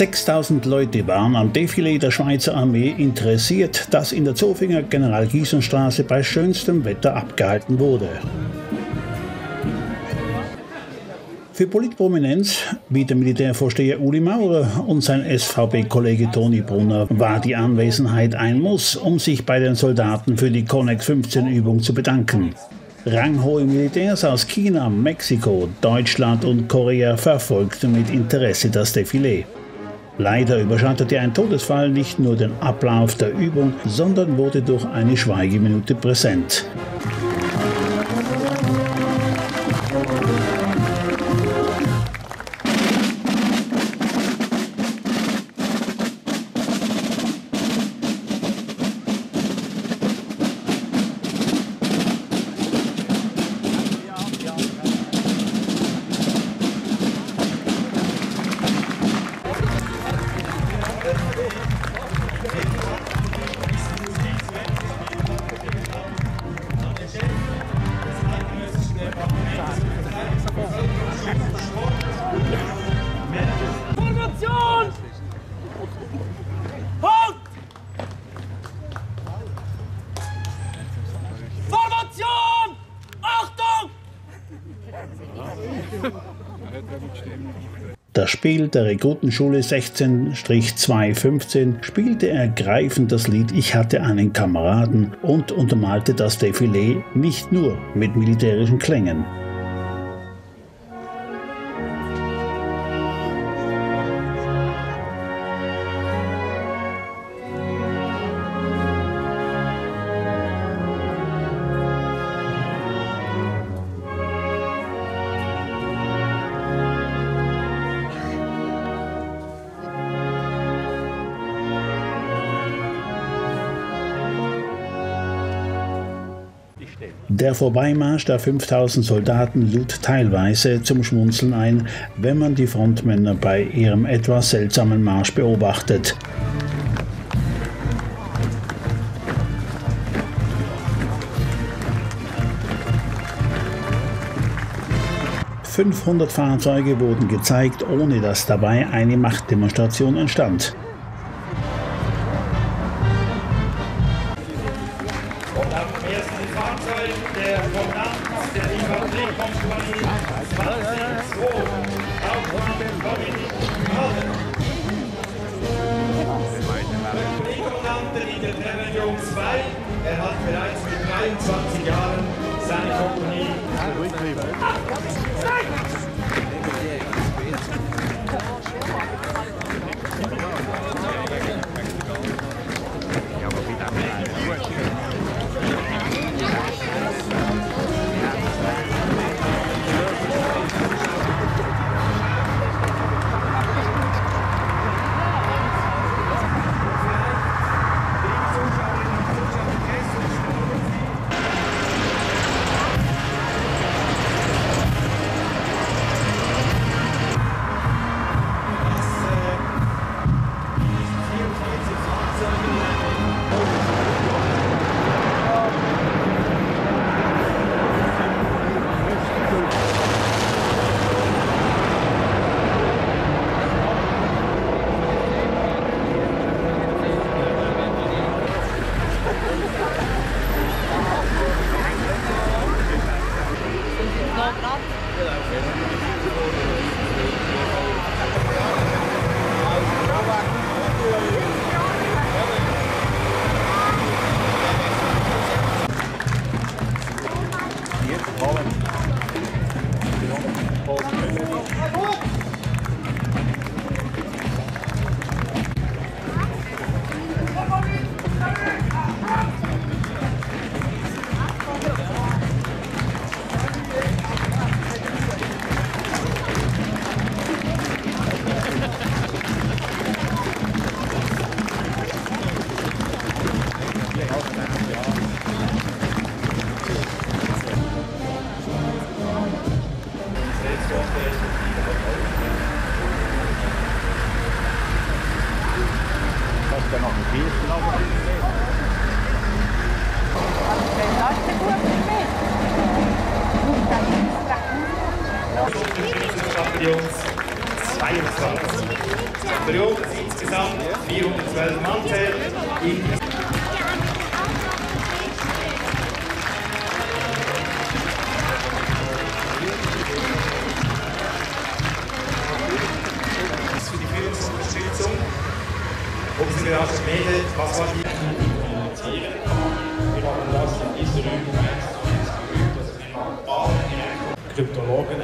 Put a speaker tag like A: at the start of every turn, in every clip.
A: 6000 Leute waren am Defilé der Schweizer Armee interessiert, das in der Zofinger General-Gießen-Straße bei schönstem Wetter abgehalten wurde. Für Politprominenz wie der Militärvorsteher Uli Maurer und sein SVB-Kollege Toni Brunner war die Anwesenheit ein Muss, um sich bei den Soldaten für die Connex 15-Übung zu bedanken. Ranghohe Militärs aus China, Mexiko, Deutschland und Korea verfolgten mit Interesse das Defilé. Leider überschattete ein Todesfall nicht nur den Ablauf der Übung, sondern wurde durch eine Schweigeminute präsent. Das Spiel der Rekrutenschule 16-215 spielte ergreifend das Lied Ich hatte einen Kameraden und untermalte das Defilé nicht nur mit militärischen Klängen. Der Vorbeimarsch der 5000 Soldaten lud teilweise zum Schmunzeln ein, wenn man die Frontmänner bei ihrem etwas seltsamen Marsch beobachtet. Fünfhundert Fahrzeuge wurden gezeigt, ohne dass dabei eine Machtdemonstration entstand. Infanteriekompanie 20 Hauptmann Dominik Halden. Infanteriekommandant in der Trennung 2, er hat bereits mit 23 Jahren seine Kompanie
B: Jungs,
C: Der Jung insgesamt 412 Mann zählt. für die Führungsunterstützung. Das Mädel, was war die Wir haben das in dieser Übung eins zu eins geübt, also wir alle Kryptologen die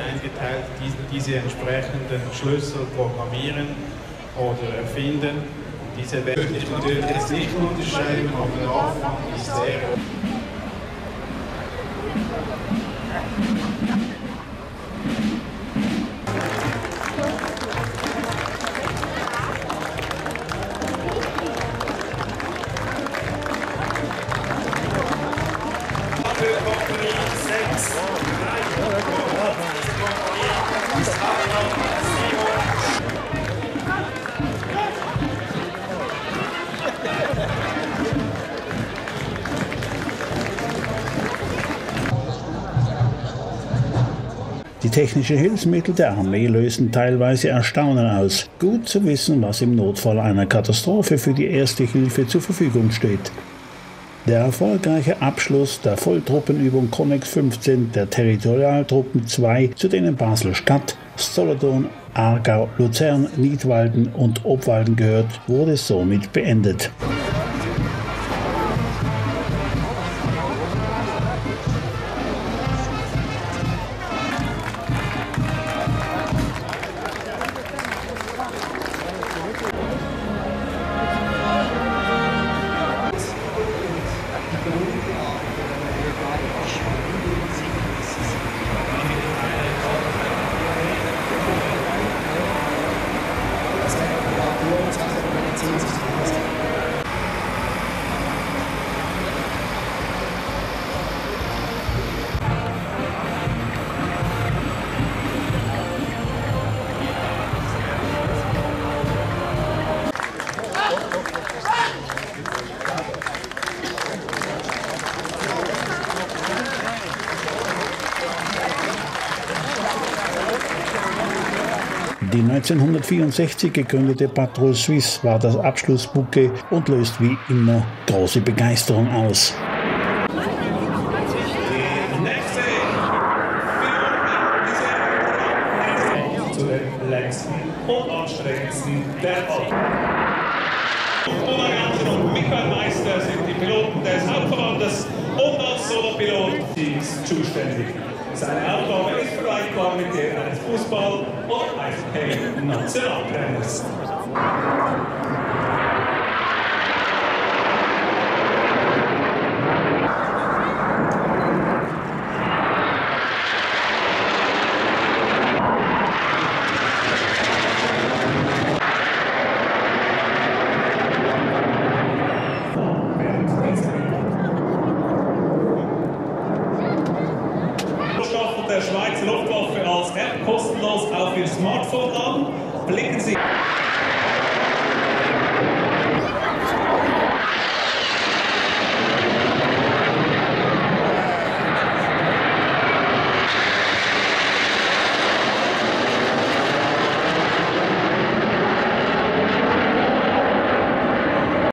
C: diese entsprechenden Schlüssel programmieren oder erfinden. Diese werde ich natürlich jetzt nicht unterschreiben, aber der Aufwand ist sehr
A: Die technischen Hilfsmittel der Armee lösen teilweise Erstaunen aus. Gut zu wissen, was im Notfall einer Katastrophe für die erste Hilfe zur Verfügung steht. Der erfolgreiche Abschluss der Volltruppenübung Connex 15 der Territorialtruppen 2, zu denen Basel-Stadt, Solothurn, Aargau, Luzern, Niedwalden und Obwalden gehört, wurde somit beendet. Die 1964 gegründete Patrol Suisse war das Abschlussbucke und löst wie immer große Begeisterung aus.
C: und anstrengendsten der Welt. Donnergansen und Michael Meister sind die Piloten des Hauptverbandes und als Solopilot ist zuständig. Seine Aufgabe ist vergleichbar mit der eines Fußball- oder Eishockey-Nationaltrainers.